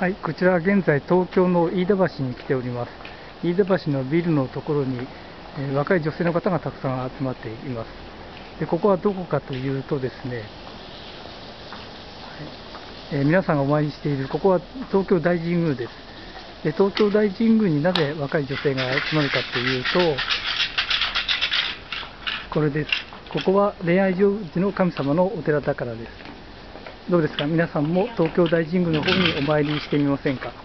はい、こちらは現在東京の飯田橋に来ております。飯田橋のビルのところに、えー若い女性の方がたくさん集まっています。でここはどこかというとですね、はいえー皆さんがお参りしているここは東京大神宮です。で東京大神宮になぜ若い女性が集まるかというと、これです。ここは恋愛成就の神様のお寺だからです。どうですか？皆さんも東京大神宮の方にお参りしてみませんか？